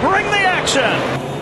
bring the action.